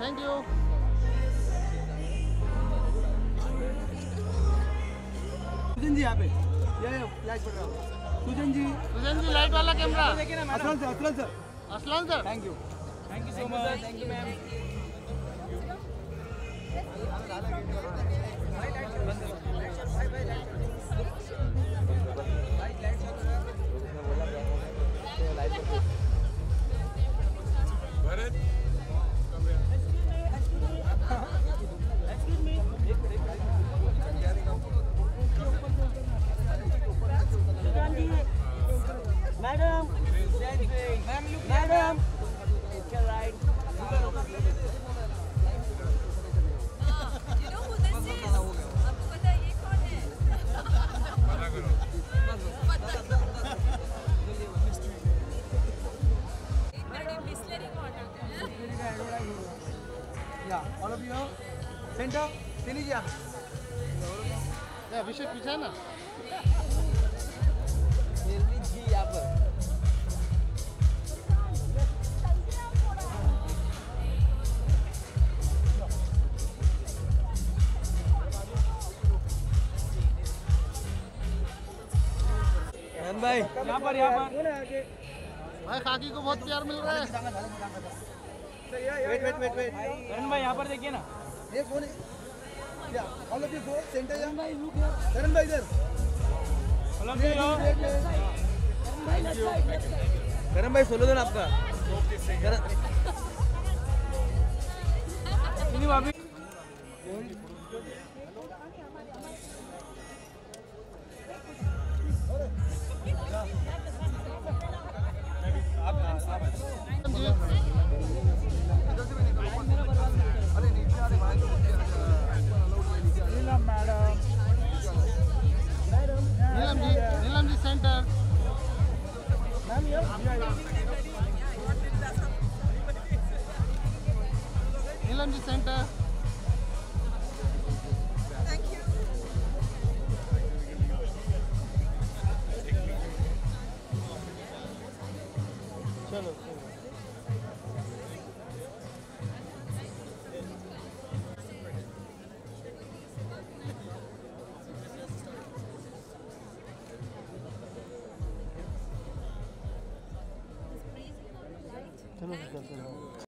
Thank you सुजन जी यहाँ पे। ये ये फ्लैश पड़ रहा है सुजन जी। सुजन जी लाइट वाला camera Aslan sir Aslan sir. Aslan sir. Thank you thank you so much thank you ma'am madam या all of you centre finish या ए, अभिषेक पीछे ना जी यहाँ पर भाई यहाँ पर। यहाँ पर भाई खाकी को बहुत प्यार मिल रहा है। Wait wait wait wait Karan भाई यहाँ पर देखिए ना। ये कौन है? या all of you go centre या करण भाई इधर। करम भाई सोलो दो ना आपका। चलिए भाभी। नीलम जी सेंटर चलो चलते हैं